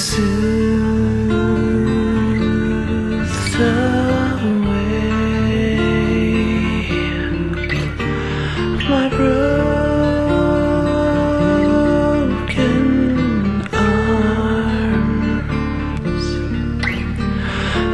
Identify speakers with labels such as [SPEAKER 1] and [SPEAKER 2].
[SPEAKER 1] soon.